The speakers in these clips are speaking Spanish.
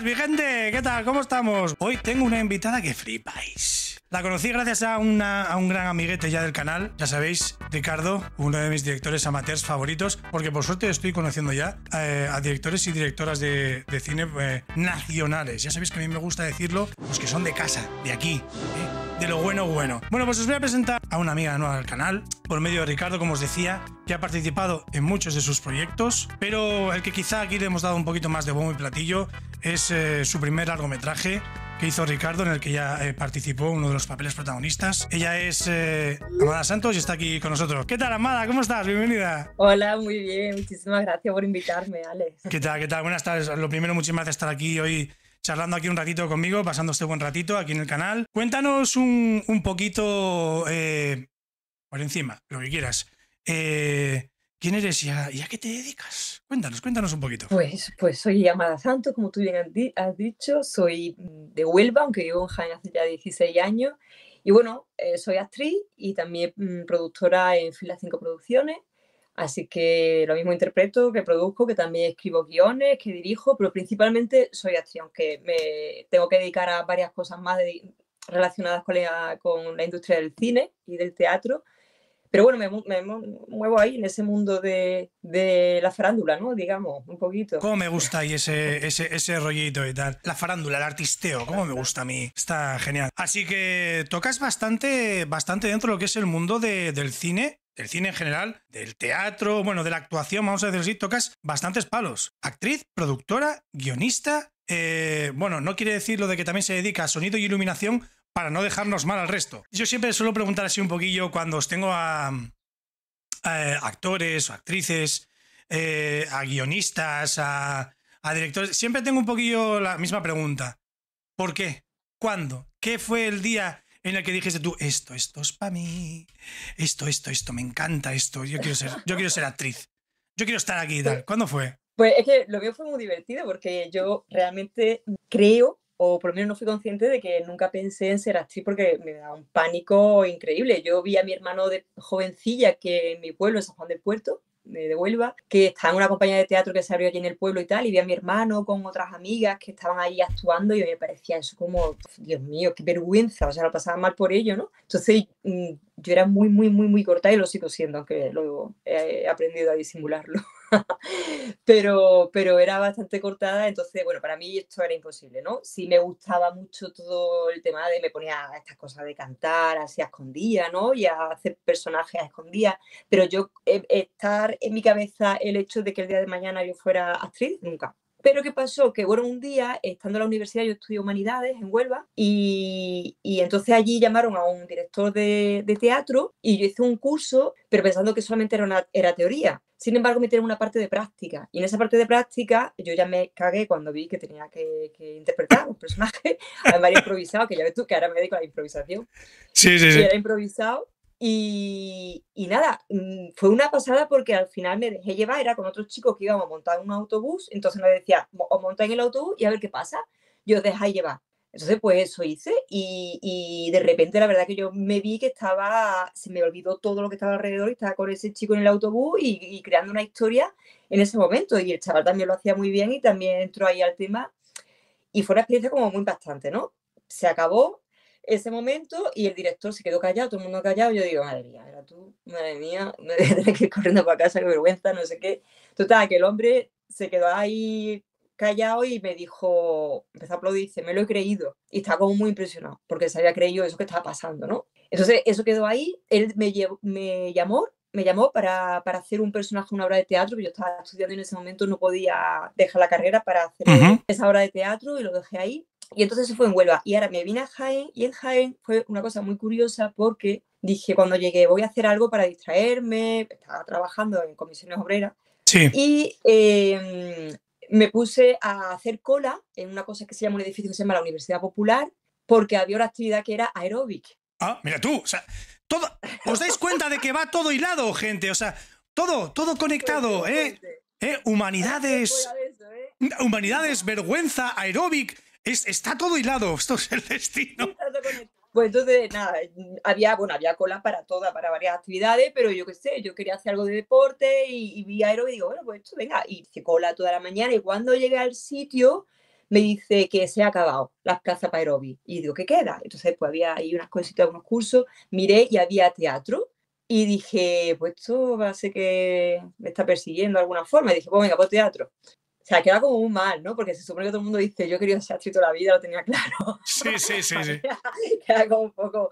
buenas, mi gente. ¿Qué tal? ¿Cómo estamos? Hoy tengo una invitada que flipáis. La conocí gracias a, una- a un gran amiguete ya del canal, ya sabéis, Ricardo, uno de mis directores amateurs favoritos, porque por suerte estoy conociendo ya eh, a directores y directoras de, de cine eh, nacionales. Ya sabéis que a mí me gusta decirlo, los que son de casa, de aquí, ¿eh? de lo bueno bueno. Bueno, pues os voy a presentar a una amiga nueva del canal, por medio de Ricardo, como os decía, que ha participado en muchos de sus proyectos, pero el que quizá aquí le hemos dado un poquito más de bombo y platillo es eh, su primer largometraje que hizo Ricardo, en el que ya eh, participó uno de los papeles protagonistas. Ella es eh, Amada Santos y está aquí con nosotros. ¿Qué tal, Amada? ¿Cómo estás? Bienvenida. Hola, muy bien. Muchísimas gracias por invitarme, Alex. ¿Qué tal? ¿Qué tal? Buenas tardes. Lo primero, muchísimas gracias por estar aquí hoy charlando aquí un ratito conmigo, pasando este buen ratito aquí en el canal. Cuéntanos un, un poquito eh, por encima, lo que quieras. Eh, ¿Quién eres y a, y a qué te dedicas? Cuéntanos, cuéntanos un poquito. Pues, pues soy Amada Santos, como tú bien has, di- has dicho. Soy mm, de Huelva, aunque vivo en Jaén hace ya 16 años. Y bueno, eh, soy actriz y también mm, productora en Fila 5 Producciones. Así que lo mismo interpreto, que produzco, que también escribo guiones, que dirijo, pero principalmente soy actriz, aunque me tengo que dedicar a varias cosas más de- relacionadas con la, con la industria del cine y del teatro. Pero bueno, me, mu- me mu- muevo ahí en ese mundo de, de la farándula, ¿no? Digamos, un poquito. ¿Cómo me gusta ahí ese, ese, ese rollito y tal? La farándula, el artisteo, ¿cómo me gusta a mí? Está genial. Así que tocas bastante, bastante dentro de lo que es el mundo de- del cine, del cine en general, del teatro, bueno, de la actuación, vamos a decir así, tocas bastantes palos. Actriz, productora, guionista. eh, bueno, no quiere decir lo de que también se dedica a sonido y iluminación para no dejarnos mal al resto. Yo siempre suelo preguntar así un poquillo cuando os tengo a, actores o actrices, eh, a guionistas, a, a directores. Siempre tengo un poquillo la misma pregunta. ¿Por qué? ¿Cuándo? ¿Qué fue el día en el que dijiste tú, esto, esto es para mí, esto, esto, esto, me encanta esto, yo quiero ser, yo quiero ser actriz, yo quiero estar aquí y tal? ¿Cuándo fue? Pues es que lo mío fue muy divertido porque yo realmente creo, o por lo menos no fui consciente de que nunca pensé en ser actriz porque me da un pánico increíble. Yo vi a mi hermano de jovencilla que en mi pueblo, en San Juan del Puerto, de, de Huelva, que estaba en una compañía de teatro que se abrió allí en el pueblo y tal, y vi a mi hermano con otras amigas que estaban ahí actuando y me parecía eso como, Dios mío, qué vergüenza, o sea, lo pasaba mal por ello, ¿no? Entonces mm, yo era muy, muy, muy, muy corta y lo sigo siendo, aunque luego he aprendido a disimularlo. pero, pero era bastante cortada, entonces, bueno, para mí esto era imposible, ¿no? Sí me gustaba mucho todo el tema de, me ponía a estas cosas de cantar así a escondidas, ¿no? Y a hacer personajes a escondidas, pero yo, eh, estar en mi cabeza el hecho de que el día de mañana yo fuera actriz, nunca. Pero ¿qué pasó? Que bueno, un día, estando en la universidad, yo estudié humanidades en Huelva y, y entonces allí llamaron a un director de, de teatro y yo hice un curso, pero pensando que solamente era, una, era teoría. Sin embargo, metieron una parte de práctica. Y en esa parte de práctica yo ya me cagué cuando vi que tenía que, que interpretar un personaje. Además, era improvisado, que ya ves tú que ahora me dedico a la improvisación. Sí, sí, Y sí. era improvisado. Y, nada, mm, fue una pasada porque al final me dejé llevar, era con otros chicos que íbamos a montar un autobús, entonces me decía, "Mo- os montáis en el autobús y a ver qué pasa, yo os dejáis llevar. Entonces, pues eso hice y, de repente la verdad que yo me vi que estaba, se me olvidó todo lo que estaba alrededor y estaba con ese chico en el autobús y, y creando una historia en ese momento. Y el chaval también lo hacía muy bien y también entró ahí al tema y fue una experiencia como muy impactante, ¿no? Se acabó ese momento y el director se quedó callado, todo el mundo callado. Yo digo, madre mía, era tú, madre mía, me voy a tener que ir corriendo para casa, qué vergüenza, no sé qué. Total, que el hombre se quedó ahí callado y me dijo, empezó a aplaudir, dice, me lo he creído. Y estaba como muy impresionado, porque se había creído eso que estaba pasando, ¿no? Entonces, eso quedó ahí, él me, llevó- me llamó, me llamó para, para hacer un personaje, una obra de teatro, que yo estaba estudiando y en ese momento no podía dejar la carrera para hacer Ujú. esa obra de teatro y lo dejé ahí. Y entonces se fue en Huelva. Y ahora me vine a Jaén y en Jaén fue una cosa muy curiosa porque dije cuando llegué voy a hacer algo para distraerme, estaba trabajando en comisiones obreras Sí. y eh, me puse a hacer cola en una cosa que se llama un edificio que se llama la Universidad Popular porque había una actividad que era aeróbic. Ah, mira tú, o sea, todo, ¿os dais cuenta de que va todo hilado, gente? O sea, todo, todo conectado, ¿eh? ¿Eh? Humanidades, ¿eh? humanidades, vergüenza, aeróbic, es, está todo hilado, esto es el destino. Pues entonces, nada, había, bueno, había cola para todas, para varias actividades, pero yo qué sé, yo quería hacer algo de deporte y, y vi aero y digo, bueno, pues esto, venga, y hice cola toda la mañana y cuando llegué al sitio me dice que se ha acabado las plazas para aerobic. Y digo, ¿qué queda? Entonces, pues había ahí unas cositas, unos cursos, miré y había teatro. Y dije, pues esto va a ser que me está persiguiendo de alguna forma. Y dije, pues venga, pues teatro. O sea, queda como muy mal, ¿no? Porque se supone que todo el mundo dice, yo querido ser actriz toda la vida, lo tenía claro. Sí, sí, sí, sí. queda como un poco,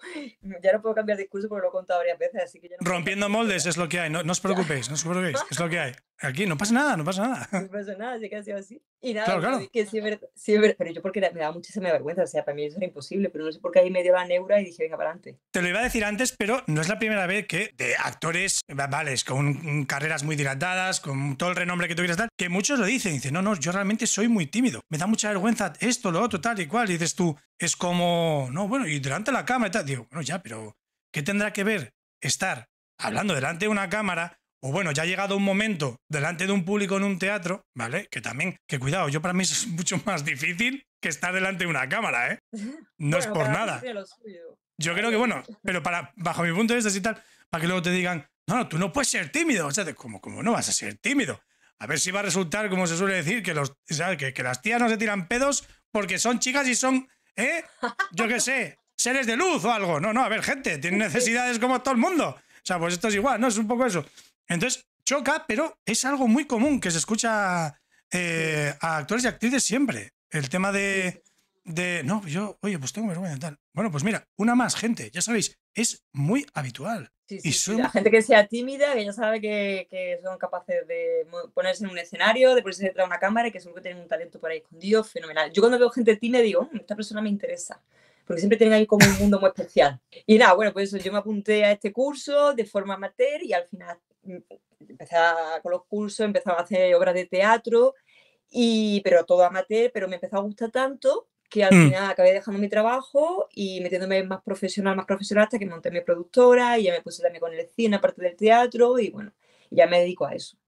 ya no puedo cambiar de discurso porque lo he contado varias veces, así que ya no Rompiendo moldes es lo que hay, no, no os preocupéis, no os preocupéis, es lo que hay. Aquí no pasa nada, no pasa nada. No pasa nada, así que ha sido así. Y nada, Claro, claro. que es verdad, pero yo porque me da muchísima vergüenza, o sea, para mí eso era imposible, pero no sé por qué ahí me dio la neura y dije, venga, para adelante. Te lo iba a decir antes, pero no es la primera vez que de actores, va- vale, con carreras muy dilatadas, con todo el renombre que tú quieras dar, que muchos lo dicen, dicen, no, no, yo realmente soy muy tímido, me da mucha vergüenza esto, lo otro, tal y cual, y dices tú, es como, no, bueno, y delante de la cámara y tal, digo, bueno, ya, pero ¿qué tendrá que ver estar hablando delante de una cámara? O bueno, ya ha llegado un momento delante de un público en un teatro, ¿vale? Que también, que cuidado, yo para mí eso es mucho más difícil que estar delante de una cámara, ¿eh? No es Bueno, por cada uno nada. Yo creo que, bueno, pero para, bajo mi punto de vista y tal, para que luego te digan, no, no, tú no puedes ser tímido. O sea, de, ¿cómo, cómo no vas a ser tímido? A ver si va a resultar, como se suele decir, que, los, ¿sabes? que, que las tías no se tiran pedos porque son chicas y son, ¿eh? Yo qué sé, seres de luz o algo. No, no, a ver, gente, tienen necesidades como todo el mundo. O sea, pues esto es igual, ¿no? Es un poco eso. Entonces, choca, pero es algo muy común que se escucha eh, a actores y actrices siempre. El tema de, de, no, yo, oye, pues tengo vergüenza y tal. Bueno, pues mira, una más, gente, ya sabéis, es muy habitual. Sí, Y sí, sí, son- La gente que sea tímida, que ya sabe que, que son capaces de ponerse en un escenario, de ponerse detrás de una cámara y que seguro que tienen un talento por ahí escondido, fenomenal. Yo cuando veo gente tímida digo, "Mm, esta persona me interesa, porque siempre tienen ahí como un mundo muy especial. Y nada, bueno, pues eso, yo me apunté a este curso de forma amateur y al final empecé a- con los cursos, empezaba a hacer obras de teatro, y, pero todo amateur, pero me empezó a gustar tanto que al Mm. final acabé dejando mi trabajo y metiéndome más profesional, más profesional, hasta que monté mi productora y ya me puse también con el cine, aparte del teatro, y bueno, ya me dedico a eso.